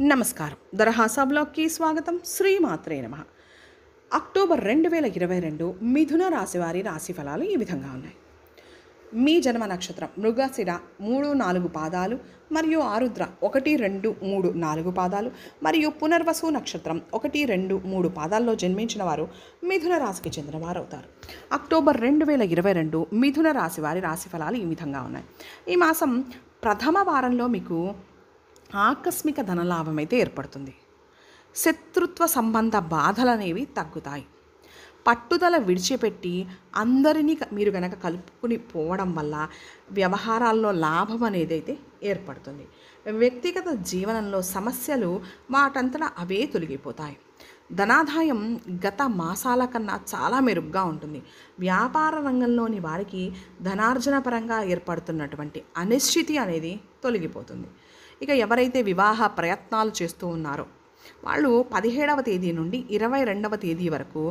నమస్కారం. దరహాసా బ్లాగ్కి స్వాగతం. శ్రీమాత్రే నమ. అక్టోబర్ రెండు వేల ఇరవై రెండు మిథున రాశి వారి రాశి ఫలాలు ఈ విధంగా ఉన్నాయి. మీ జన్మ నక్షత్రం మృగశిర మూడు నాలుగు పాదాలు మరియు ఆరుద్ర ఒకటి రెండు మూడు నాలుగు పాదాలు మరియు పునర్వసు నక్షత్రం ఒకటి రెండు మూడు పాదాల్లో జన్మించిన వారు మిథున రాశికి చెందిన వారు అవుతారు అక్టోబర్ రెండు వేల ఇరవై రెండు మిథున రాశి వారి రాశి ఫలాలు ఈ విధంగా ఉన్నాయి. ఈ మాసం ప్రథమ వారంలో మీకు ఆకస్మిక ధనలాభం అయితే ఏర్పడుతుంది. శత్రుత్వ సంబంధ బాధలు అనేవి తగ్గుతాయి. పట్టుదల విడిచిపెట్టి అందరినీ మీరు కనుక కలుపుకుని పోవడం వల్ల వ్యవహారాల్లో లాభం అనేది అయితే ఏర్పడుతుంది. వ్యక్తిగత జీవనంలో సమస్యలు వాటంతటా అవే తొలగిపోతాయి. ధనాదాయం గత మాసాల కన్నా చాలా మెరుగ్గా ఉంటుంది. వ్యాపార రంగంలోని వారికి ధనార్జన పరంగా ఏర్పడుతున్నటువంటి అనిశ్చితి అనేది తొలగిపోతుంది. ఇక ఎవరైతే వివాహ ప్రయత్నాలు చేస్తూ ఉన్నారో వాళ్ళు పదిహేడవ తేదీ నుండి ఇరవై రెండవ తేదీ వరకు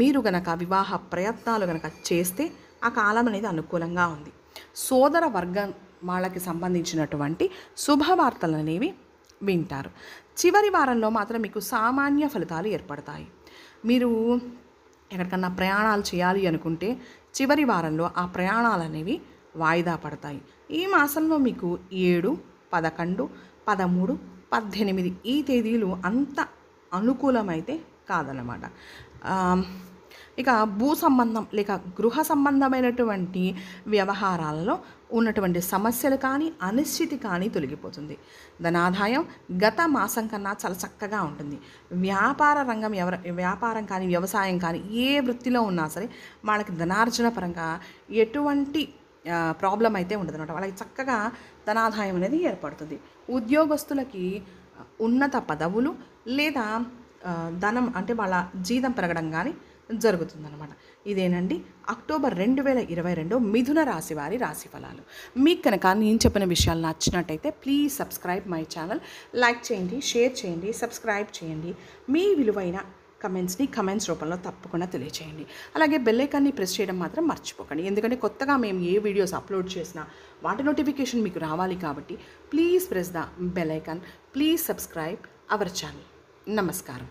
మీరు గనక వివాహ ప్రయత్నాలు గనక చేస్తే ఆ కాలం అనేది అనుకూలంగా ఉంది. సోదర వర్గం వాళ్ళకి సంబంధించినటువంటి శుభవార్తలు అనేవి వింటారు. చివరి వారంలో మాత్రం మీకు సామాన్య ఫలితాలు ఏర్పడతాయి. మీరు ఎక్కడికన్నా ప్రయాణాలు చేయాలి అనుకుంటే చివరి వారంలో ఆ ప్రయాణాలు అనేవి వాయిదా పడతాయి. ఈ మాసంలో మీకు ఏడు పదకొండు పదమూడు పద్దెనిమిది ఈ తేదీలు అంత అనుకూలమైతే కాదనమాట ఇక భూ సంబంధం లేక గృహ సంబంధమైనటువంటి వ్యవహారాలలో ఉన్నటువంటి సమస్యలు కానీ అనిశ్చితి కానీ తొలగిపోతుంది. ధనాదాయం గత మాసం కన్నా చాలా చక్కగా ఉంటుంది. వ్యాపార రంగం ఎవర వ్యాపారం కానీ వ్యవసాయం కానీ ఏ వృత్తిలో ఉన్నా సరే వాళ్ళకి ధనార్జన పరంగా ఎటువంటి ప్రాబ్లం అయితే ఉండదు అనమాట వాళ్ళకి చక్కగా ధనాదాయం అనేది ఏర్పడుతుంది. ఉద్యోగస్తులకి ఉన్నత పదవులు లేదా ధనం అంటే వాళ్ళ జీతం పెరగడం కానీ జరుగుతుందన్నమాట. ఇదేనండి అక్టోబర్ రెండు వేల ఇరవై రెండు మిథున రాశి వారి రాశి ఫలాలు. మీకు కనుక నేను చెప్పిన విషయాలు నచ్చినట్టయితే please subscribe my channel like చేయండి షేర్ చేయండి సబ్స్క్రైబ్ చేయండి. మీ విలువైన కమెంట్స్ని కమెంట్స్ రూపంలో తప్పకుండా తెలియచేయండి. అలాగే బెల్లైకాన్ని ప్రెస్ చేయడం మాత్రం మర్చిపోకండి. ఎందుకంటే కొత్తగా మేము ఏ వీడియోస్ అప్లోడ్ చేసినా వాటి నోటిఫికేషన్ మీకు రావాలి కాబట్టి please press the bell icon please subscribe our channel నమస్కారం.